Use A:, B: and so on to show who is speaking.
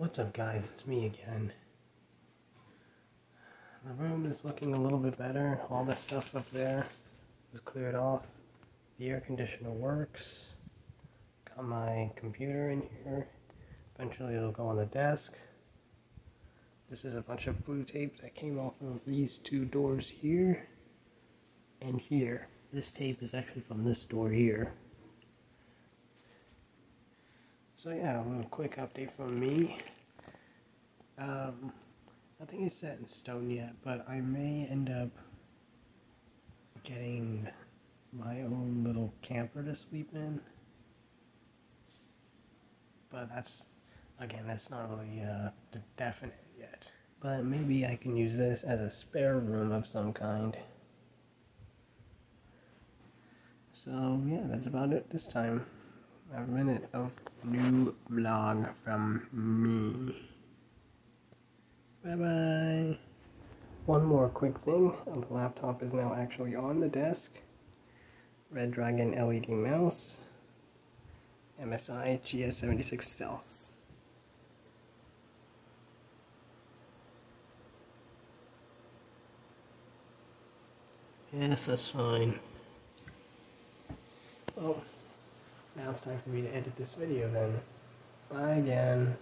A: What's up guys, it's me again. The room is looking a little bit better. All the stuff up there was cleared off. The air conditioner works. Got my computer in here. Eventually it'll go on the desk. This is a bunch of blue tape that came off of these two doors here and here. This tape is actually from this door here. So yeah, a little quick update from me. Um, nothing is set in stone yet, but I may end up getting my own little camper to sleep in. But that's, again, that's not really uh, definite yet. But maybe I can use this as a spare room of some kind. So yeah, that's about it this time a minute of new vlog from me. Bye bye. One more quick thing. The laptop is now actually on the desk. Redragon LED mouse. MSI GS76 Stealth. Yes, that's fine. Oh. Now it's time for me to edit this video then. Bye again.